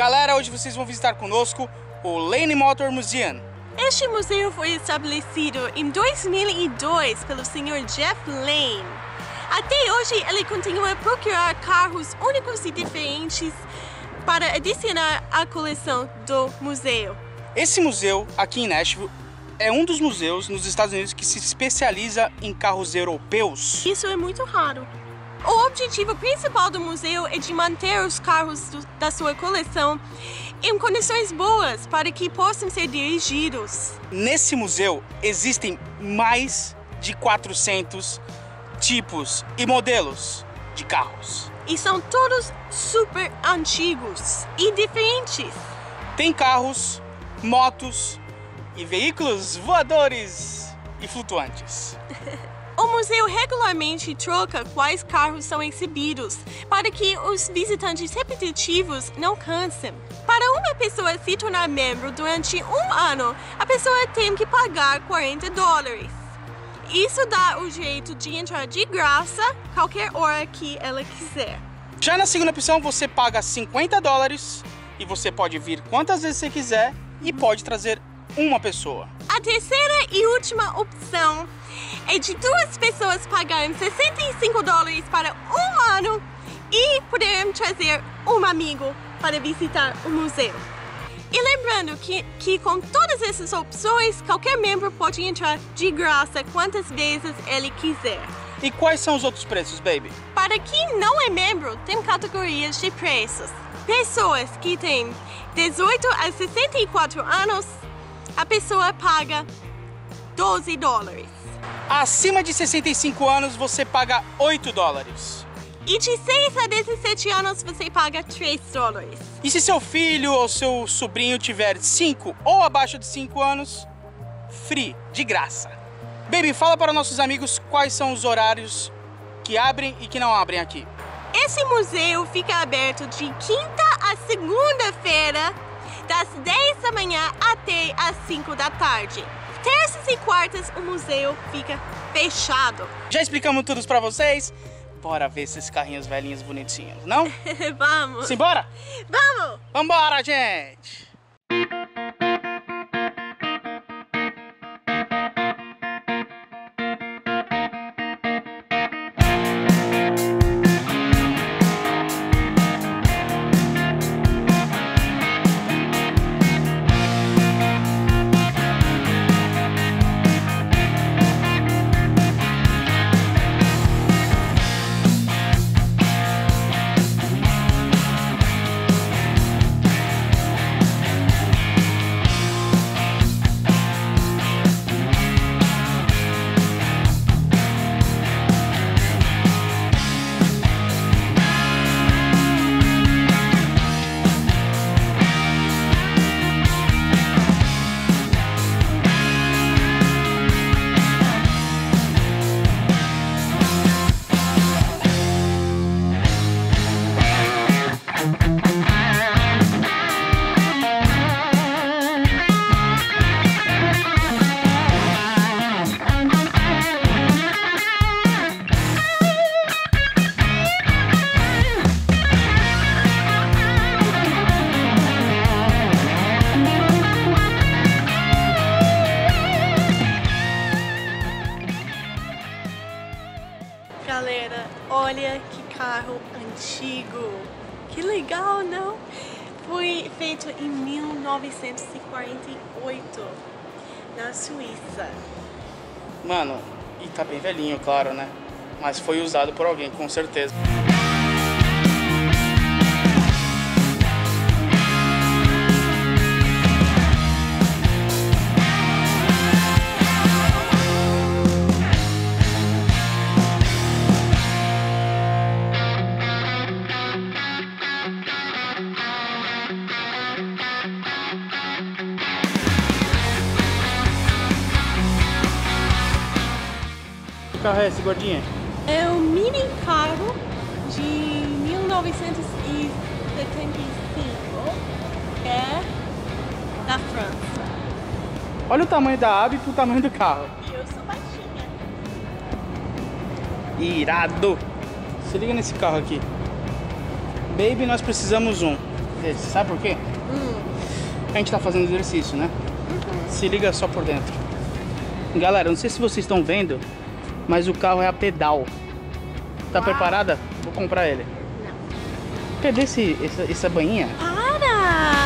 Galera, hoje vocês vão visitar conosco o Lane Motor Museum. Este museu foi estabelecido em 2002 pelo Sr. Jeff Lane. Até hoje, ele continua a procurar carros únicos e diferentes para adicionar à coleção do museu. Esse museu, aqui em Nashville, é um dos museus nos Estados Unidos que se especializa em carros europeus. Isso é muito raro. O objetivo principal do museu é de manter os carros do, da sua coleção em condições boas para que possam ser dirigidos. Nesse museu existem mais de 400 tipos e modelos de carros. E são todos super antigos e diferentes. Tem carros, motos e veículos voadores e flutuantes. O museu regularmente troca quais carros são exibidos para que os visitantes repetitivos não cansem. Para uma pessoa se tornar membro durante um ano, a pessoa tem que pagar 40 dólares. Isso dá o jeito de entrar de graça qualquer hora que ela quiser. Já na segunda opção, você paga 50 dólares e você pode vir quantas vezes você quiser e pode trazer uma pessoa. A terceira e última opção é de duas pessoas pagarem 65 dólares para um ano e poderem trazer um amigo para visitar o museu. E lembrando que, que com todas essas opções, qualquer membro pode entrar de graça quantas vezes ele quiser. E quais são os outros preços, baby? Para quem não é membro, tem categorias de preços. Pessoas que têm 18 a 64 anos, a pessoa paga 12 dólares. Acima de 65 anos, você paga 8 dólares. E de 6 a 17 anos, você paga 3 dólares. E se seu filho ou seu sobrinho tiver 5 ou abaixo de 5 anos, free, de graça. Baby, fala para nossos amigos quais são os horários que abrem e que não abrem aqui. Esse museu fica aberto de quinta a segunda-feira, das 10 da manhã até as 5 da tarde. Terças e quartas o museu fica fechado. Já explicamos tudo para vocês? Bora ver esses carrinhos velhinhos bonitinhos, não? Vamos! Simbora? Vamos! Vambora, gente! Carro antigo. Que legal, não? Foi feito em 1948 na Suíça. Mano, e tá bem velhinho, claro, né? Mas foi usado por alguém, com certeza. Carro é esse, gordinha? É um mini carro de 1975. É da França. Olha o tamanho da ave pro tamanho do carro. E eu sou baixinha. Irado! Se liga nesse carro aqui. Baby, nós precisamos um. desse. Sabe por quê? A gente tá fazendo exercício, né? Se liga só por dentro. Galera, não sei se vocês estão vendo, mas o carro é a pedal. Tá Uau. preparada? Vou comprar ele. Não. Cadê esse, essa, essa bainha? Para!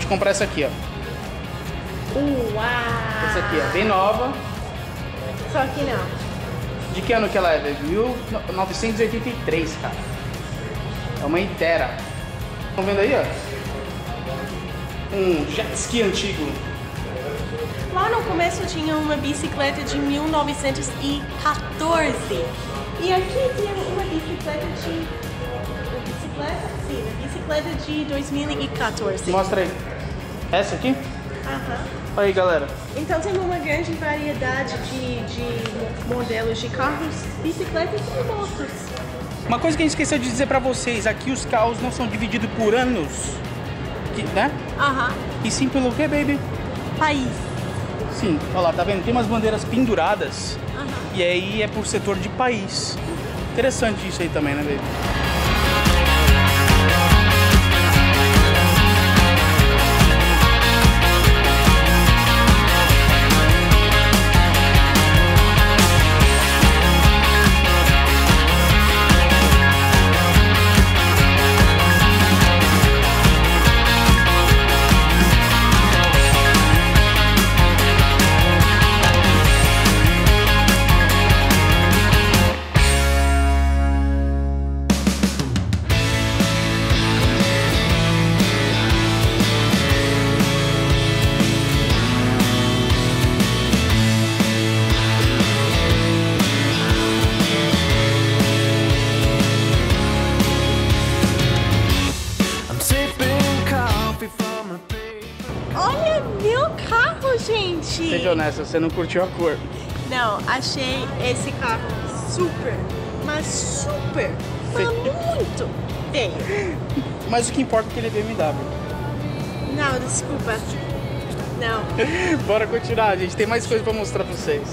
Te comprar essa aqui, ó. Uau! Essa aqui, ó. Bem nova. Só que não. De que ano que ela é? De 1983, cara. É uma inteira. Estão vendo aí, ó? Um jet ski antigo. Lá no começo tinha uma bicicleta de 1914. E aqui tinha uma bicicleta de. Uma bicicleta? Bicicleta de 2014. Mostra aí. Essa aqui? Aham. Olha aí, galera. Então tem uma grande variedade de, de modelos de carros, bicicletas e motos. Uma coisa que a gente esqueceu de dizer pra vocês, aqui os carros não são divididos por anos, que- né? Aham. E sim pelo quê, baby? País. Sim, olha lá, tá vendo? Tem umas bandeiras penduradas Aham. e aí é por setor de país. Interessante isso aí também, né, baby? Meu carro, gente! Seja honesto, você não curtiu a cor. Não, achei esse carro super, mas super, mas muito feio. Mas o que importa é que ele é BMW. Não, desculpa. Não. Bora continuar, gente. Tem mais coisa pra mostrar pra vocês.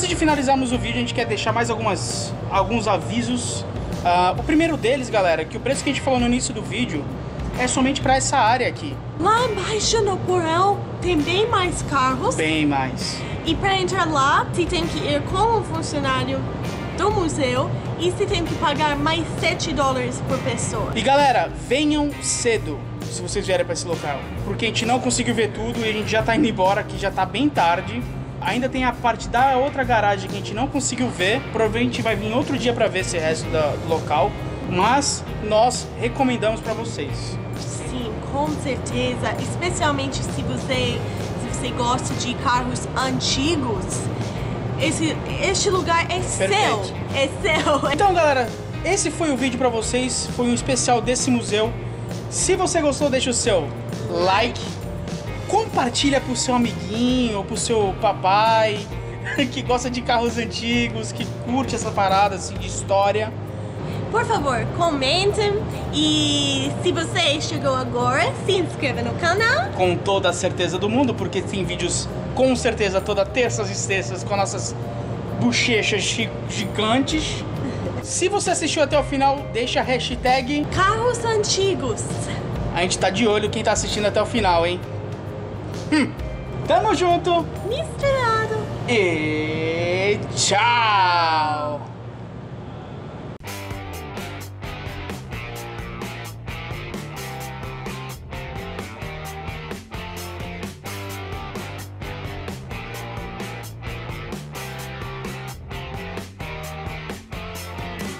Antes de finalizarmos o vídeo, a gente quer deixar mais algumas, alguns avisos. Ah, o primeiro deles, galera, que o preço que a gente falou no início do vídeo é somente para essa área aqui. Lá embaixo no porão tem bem mais carros. Bem mais. E para entrar lá, você tem que ir com um funcionário do museu e você tem que pagar mais 7 dólares por pessoa. E galera, venham cedo se vocês vierem para esse local. Porque a gente não conseguiu ver tudo e a gente já tá indo embora aqui, já tá bem tarde. Ainda tem a parte da outra garagem que a gente não conseguiu ver. Provavelmente vai vir outro dia para ver esse resto do local. Mas nós recomendamos para vocês. Sim, com certeza. Especialmente se você, se você gosta de carros antigos. Esse, este lugar é Perfeito. seu. É seu. Então, galera, esse foi o vídeo pra vocês, foi um especial desse museu. Se você gostou, deixa o seu like, compartilha pro seu amiguinho pro seu papai que gosta de carros antigos, que curte essa parada assim de história. Por favor, comentem e se você chegou agora, se inscreva no canal. Com toda a certeza do mundo, porque tem vídeos com certeza toda terças e sextas com nossas bochechas gi- gigantes. Se você assistiu até o final, deixa a hashtag. Carros antigos. A gente tá de olho quem tá assistindo até o final, hein? Hum. Tamo junto Misturado. e tchau!